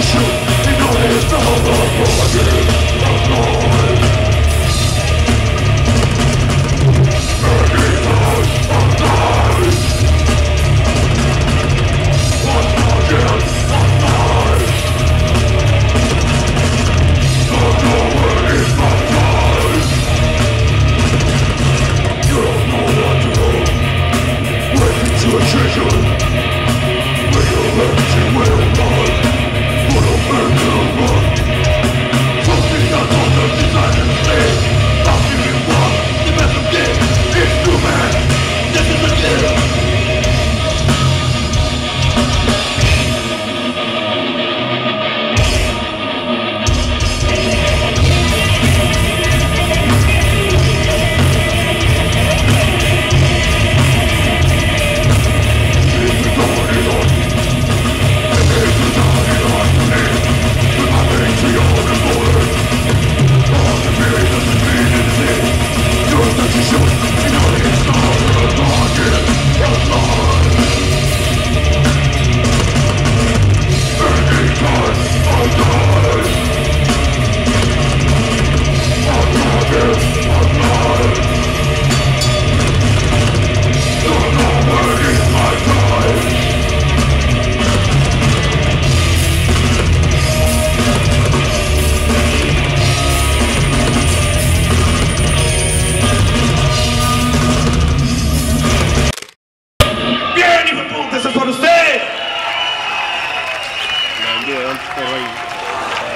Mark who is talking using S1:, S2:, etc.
S1: Bien, hijo de puta, eso es por de
S2: Antes Correia.